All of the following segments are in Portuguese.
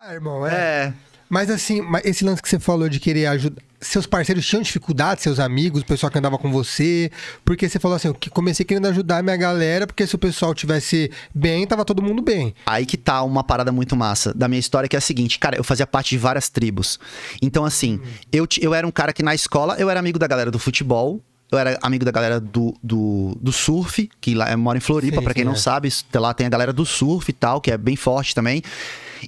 Ah, irmão, é. É. Mas assim, esse lance que você falou de querer ajudar. Seus parceiros tinham dificuldade, seus amigos, o pessoal que andava com você? Porque você falou assim, eu comecei querendo ajudar a minha galera, porque se o pessoal tivesse bem, tava todo mundo bem. Aí que tá uma parada muito massa da minha história, que é a seguinte, cara, eu fazia parte de várias tribos. Então, assim, eu, ti- eu era um cara que na escola, eu era amigo da galera do futebol, eu era amigo da galera do, do, do surf, que lá eu moro em Floripa, pra quem não é. sabe, lá tem a galera do surf e tal, que é bem forte também.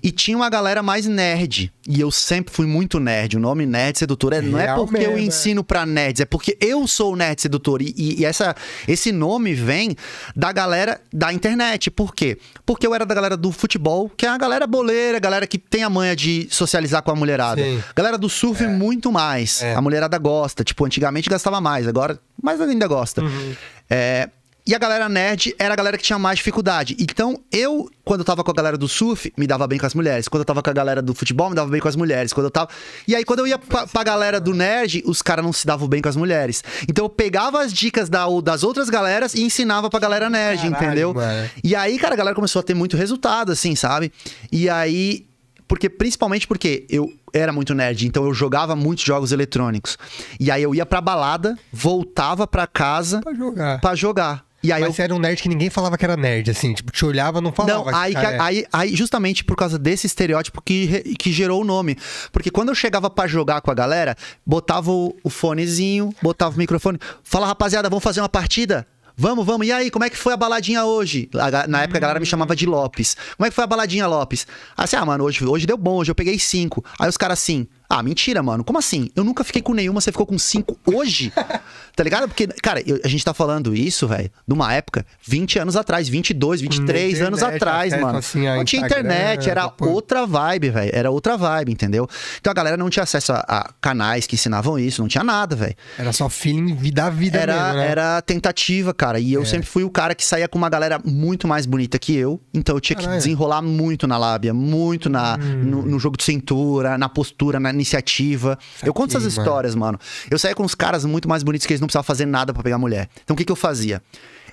E tinha uma galera mais nerd. E eu sempre fui muito nerd. O nome nerd sedutor é, não é porque eu é. ensino pra nerds, é porque eu sou o nerd sedutor. E, e- essa, esse nome vem da galera da internet. Por quê? Porque eu era da galera do futebol, que é a galera boleira, a galera que tem a manha de socializar com a mulherada. Sim. Galera do surf, muito mais. É. A mulherada gosta. Tipo, antigamente gastava mais, agora, mas ainda gosta. Uhum. É, e a galera nerd era a galera que tinha mais dificuldade. Então, eu, quando eu tava com a galera do surf, me dava bem com as mulheres. Quando eu tava com a galera do futebol, me dava bem com as mulheres. Quando eu tava. E aí, quando eu ia pra, pra galera do nerd, os caras não se davam bem com as mulheres. Então, eu pegava as dicas da, das outras galeras e ensinava pra galera nerd, Caralho, entendeu? mano. E aí, cara, a galera começou a ter muito resultado, assim, sabe? E aí. Porque, principalmente porque eu era muito nerd, então eu jogava muitos jogos eletrônicos. E aí eu ia pra balada, voltava pra casa Pra jogar. pra jogar. E aí Mas eu você era um nerd que ninguém falava que era nerd, assim, tipo, te olhava não falava. não, aí, que é. aí, aí justamente por causa desse estereótipo que, que gerou o nome. Porque quando eu chegava pra jogar com a galera, botava o, o fonezinho, botava o microfone. Fala, rapaziada, vamos fazer uma partida? Vamos, vamos. E aí, como é que foi a baladinha hoje? Na época a galera me chamava de Lopes. Como é que foi a baladinha, Lopes? Assim, ah, mano, hoje, hoje deu bom, hoje eu peguei cinco. Aí os caras assim, ah, mentira, mano. Como assim? Eu nunca fiquei com nenhuma, você ficou com cinco hoje? tá ligado? Porque, cara, eu- a gente tá falando isso, velho, numa época, 20 anos atrás, 22, 23 Na anos internet, atrás, acesso, mano. assim, não tinha internet, era pô. outra vibe, velho. Era outra vibe, entendeu? Então a galera não tinha acesso a, a canais que ensinavam isso, não tinha nada, velho. Era só feeling da vida Era, mesmo, né? era tentativa, cara. E eu É. sempre fui o cara que saía com uma galera muito mais bonita que eu. Então eu tinha que Caralho. desenrolar muito na lábia, muito na, Hum. no, no jogo de cintura, na postura, na iniciativa. eu conto essas Saquei, mano. histórias, mano. Eu saía com uns caras muito mais bonitos que eles não precisavam fazer nada pra pegar mulher. Então o que, que eu fazia?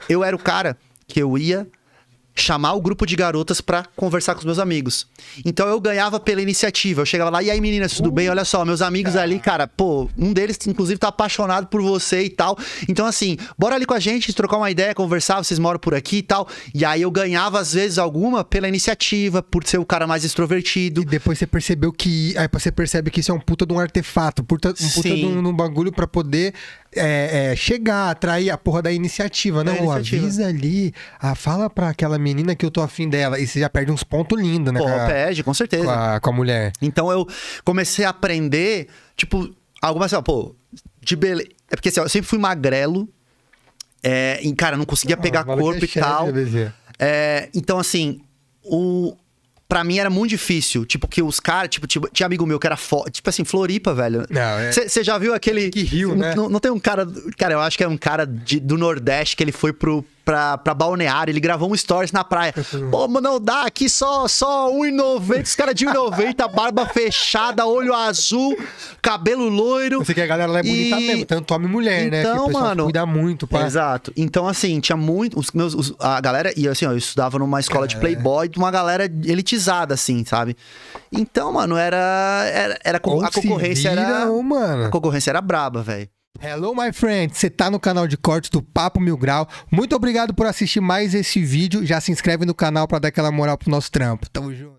Eu era o cara que eu ia chamar o grupo de garotas pra conversar com os meus amigos. Então eu ganhava pela iniciativa. Eu chegava lá, e aí meninas, tudo bem? Olha só, meus amigos ali, cara, pô, um deles inclusive tá apaixonado por você e tal. Então assim, bora ali com a gente, trocar uma ideia, conversar, vocês moram por aqui e tal. E aí eu ganhava às vezes alguma pela iniciativa, por ser o cara mais extrovertido. E depois você percebeu que. Aí você percebe que isso é um puta de um artefato, puta, um puta de um, de um bagulho pra poder é, é, chegar, atrair a porra da iniciativa. Não, É, iniciativa. avisa ali, ah, fala pra aquela menina que eu tô afim dela. E você já perde uns pontos lindos, né? Pô, com, a, pede, com certeza. com, a, com a mulher. Então eu comecei a aprender, tipo, algumas assim, ó, pô, de beleza. É porque assim, eu sempre fui magrelo. É, e, cara, não conseguia pegar Ah, corpo é e chefe, tal. É, então, assim, o. Pra mim era muito difícil. Tipo, que os caras, tipo, tipo, tinha amigo meu que era foda. Tipo assim, Floripa, velho. Não, é- Você já viu aquele. Que rio, não, né? Não, não tem um cara. Cara, eu acho que é um cara de- do Nordeste que ele foi pro. Pra, pra balneário, ele gravou um stories na praia. Pô, mano, não dá aqui só, só 1,90. Os caras de 1,90, barba fechada, olho azul, cabelo loiro. Sei que a galera lá é bonita E- mesmo, tanto homem e mulher, né? Então, o pessoal mano, cuida muito, pá. Exato. Então, assim, tinha muito. Os meus, os- a galera. E assim, ó, eu estudava numa escola de playboy de uma galera elitizada, assim, sabe? Então, mano, era. Era, era a concorrência vira, era. mano. A concorrência era braba, velho. Hello, my friend! Você tá no canal de cortes do Papo Mil Grau. Muito obrigado por assistir mais esse vídeo. Já se inscreve no canal pra dar aquela moral pro nosso trampo. Tamo junto.